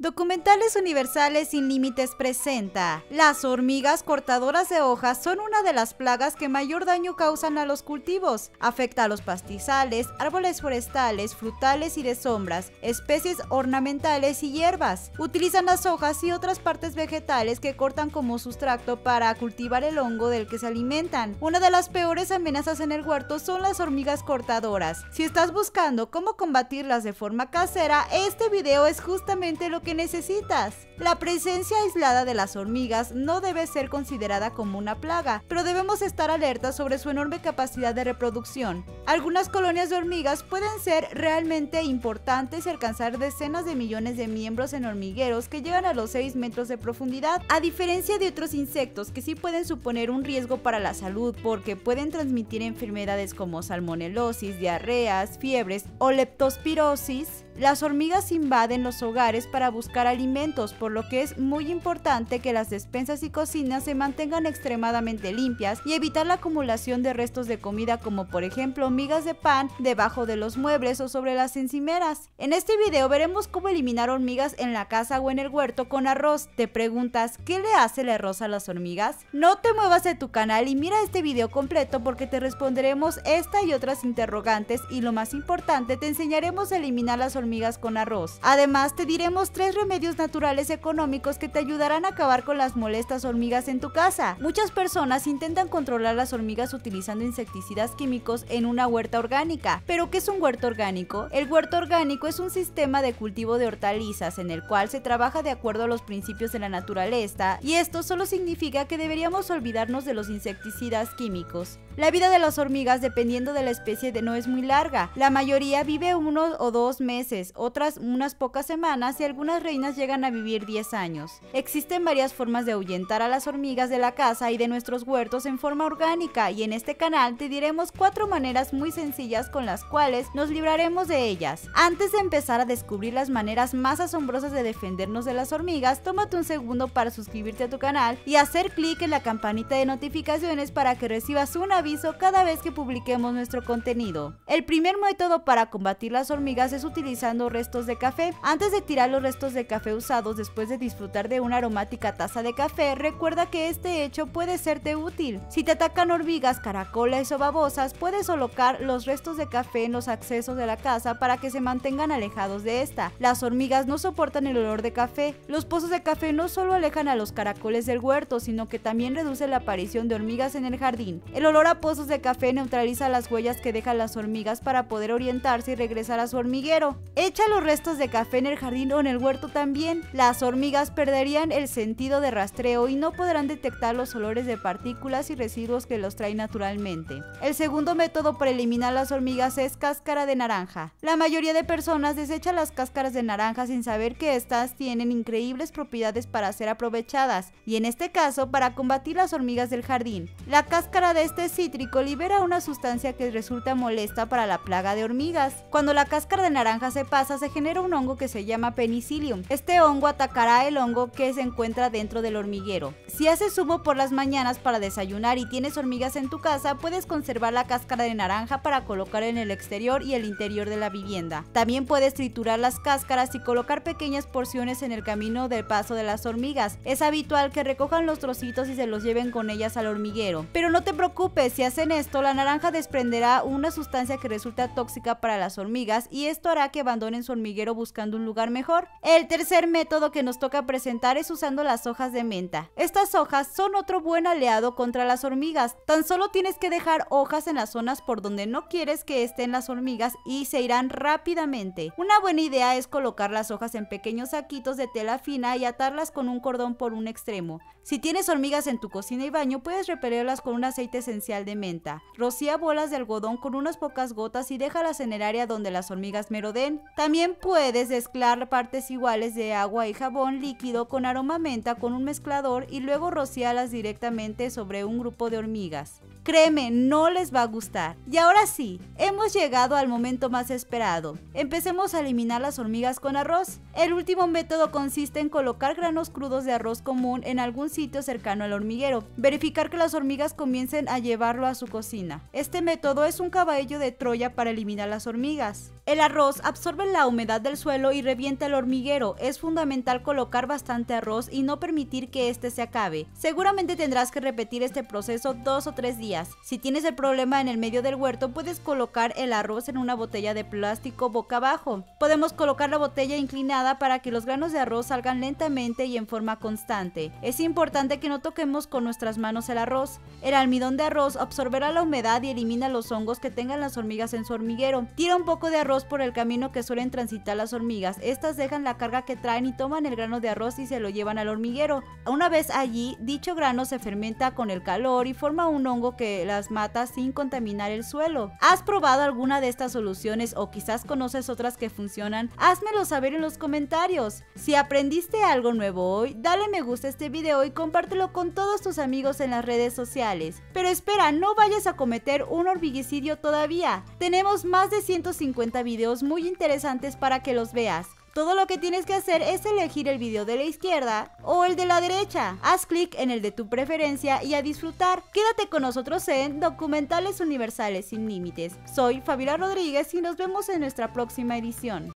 Documentales Universales Sin Límites presenta. Las hormigas cortadoras de hojas son una de las plagas que mayor daño causan a los cultivos. Afecta a los pastizales, árboles forestales, frutales y de sombras, especies ornamentales y hierbas. Utilizan las hojas y otras partes vegetales que cortan como sustrato para cultivar el hongo del que se alimentan. Una de las peores amenazas en el huerto son las hormigas cortadoras. Si estás buscando cómo combatirlas de forma casera, este video es justamente lo que necesitas. La presencia aislada de las hormigas no debe ser considerada como una plaga, pero debemos estar alertas sobre su enorme capacidad de reproducción. Algunas colonias de hormigas pueden ser realmente importantes y alcanzar decenas de millones de miembros en hormigueros que llegan a los 6 metros de profundidad, a diferencia de otros insectos que sí pueden suponer un riesgo para la salud porque pueden transmitir enfermedades como salmonelosis, diarreas, fiebres o leptospirosis. Las hormigas invaden los hogares para buscar alimentos, por lo que es muy importante que las despensas y cocinas se mantengan extremadamente limpias y evitar la acumulación de restos de comida como por ejemplo migas de pan debajo de los muebles o sobre las encimeras. En este video veremos cómo eliminar hormigas en la casa o en el huerto con arroz. ¿Te preguntas qué le hace el arroz a las hormigas? No te muevas de tu canal y mira este video completo porque te responderemos esta y otras interrogantes y lo más importante te enseñaremos a eliminar las hormigas con arroz. Además, te diremos tres remedios naturales económicos que te ayudarán a acabar con las molestas hormigas en tu casa. Muchas personas intentan controlar las hormigas utilizando insecticidas químicos en una huerta orgánica. ¿Pero qué es un huerto orgánico? El huerto orgánico es un sistema de cultivo de hortalizas en el cual se trabaja de acuerdo a los principios de la naturaleza y esto solo significa que deberíamos olvidarnos de los insecticidas químicos. La vida de las hormigas dependiendo de la especie no es muy larga. La mayoría vive uno o dos meses otras unas pocas semanas y algunas reinas llegan a vivir 10 años. Existen varias formas de ahuyentar a las hormigas de la casa y de nuestros huertos en forma orgánica y en este canal te diremos cuatro maneras muy sencillas con las cuales nos libraremos de ellas. Antes de empezar a descubrir las maneras más asombrosas de defendernos de las hormigas, tómate un segundo para suscribirte a tu canal y hacer clic en la campanita de notificaciones para que recibas un cada vez que publiquemos nuestro contenido. El primer método para combatir las hormigas es utilizar restos de café. Antes de tirar los restos de café usados después de disfrutar de una aromática taza de café, recuerda que este hecho puede serte útil. Si te atacan hormigas, caracolas o babosas, puedes colocar los restos de café en los accesos de la casa para que se mantengan alejados de esta. Las hormigas no soportan el olor de café. Los pozos de café no solo alejan a los caracoles del huerto, sino que también reduce la aparición de hormigas en el jardín. El olor a pozos de café neutraliza las huellas que dejan las hormigas para poder orientarse y regresar a su hormiguero. Echa los restos de café en el jardín o en el huerto también. Las hormigas perderían el sentido de rastreo y no podrán detectar los olores de partículas y residuos que los traen naturalmente. El segundo método para eliminar las hormigas es cáscara de naranja. La mayoría de personas desechan las cáscaras de naranja sin saber que estas tienen increíbles propiedades para ser aprovechadas y en este caso para combatir las hormigas del jardín. La cáscara de este cítrico libera una sustancia que resulta molesta para la plaga de hormigas. Cuando la cáscara de naranja se pasa se genera un hongo que se llama penicillium. Este hongo atacará el hongo que se encuentra dentro del hormiguero. Si haces zumo por las mañanas para desayunar y tienes hormigas en tu casa, puedes conservar la cáscara de naranja para colocar en el exterior y el interior de la vivienda. También puedes triturar las cáscaras y colocar pequeñas porciones en el camino del paso de las hormigas. Es habitual que recojan los trocitos y se los lleven con ellas al hormiguero. Pero no te preocupes, si hacen esto, la naranja desprenderá una sustancia que resulta tóxica para las hormigas y esto hará que abandonen su hormiguero buscando un lugar mejor. El tercer método que nos toca presentar es usando las hojas de menta. Estas hojas son otro buen aliado contra las hormigas. Tan solo tienes que dejar hojas en las zonas por donde no quieres que estén las hormigas y se irán rápidamente. Una buena idea es colocar las hojas en pequeños saquitos de tela fina y atarlas con un cordón por un extremo. Si tienes hormigas en tu cocina y baño, puedes repelerlas con un aceite esencial de menta. Rocía bolas de algodón con unas pocas gotas y déjalas en el área donde las hormigas meroden. También puedes mezclar partes iguales de agua y jabón líquido con aroma menta con un mezclador y luego rociarlas directamente sobre un grupo de hormigas. Créeme, no les va a gustar. Y ahora sí, hemos llegado al momento más esperado. Empecemos a eliminar las hormigas con arroz. El último método consiste en colocar granos crudos de arroz común en algún sitio cercano al hormiguero. Verificar que las hormigas comiencen a llevarlo a su cocina. Este método es un caballo de Troya para eliminar las hormigas. El arroz absorbe la humedad del suelo y revienta el hormiguero. Es fundamental colocar bastante arroz y no permitir que este se acabe. Seguramente tendrás que repetir este proceso dos o tres días. Si tienes el problema en el medio del huerto, puedes colocar el arroz en una botella de plástico boca abajo. Podemos colocar la botella inclinada para que los granos de arroz salgan lentamente y en forma constante. Es importante que no toquemos con nuestras manos el arroz. El almidón de arroz absorberá la humedad y elimina los hongos que tengan las hormigas en su hormiguero. Tira un poco de por el camino que suelen transitar las hormigas. Estas dejan la carga que traen y toman el grano de arroz y se lo llevan al hormiguero. Una vez allí, dicho grano se fermenta con el calor y forma un hongo que las mata sin contaminar el suelo. ¿Has probado alguna de estas soluciones o quizás conoces otras que funcionan? Házmelo saber en los comentarios. Si aprendiste algo nuevo hoy, dale me gusta a este video y compártelo con todos tus amigos en las redes sociales. Pero espera, no vayas a cometer un hormiguicidio todavía. Tenemos más de 150 videos muy interesantes para que los veas. Todo lo que tienes que hacer es elegir el video de la izquierda o el de la derecha. Haz clic en el de tu preferencia y a disfrutar. Quédate con nosotros en Documentales Universales sin Límites. Soy Fabiola Rodríguez y nos vemos en nuestra próxima edición.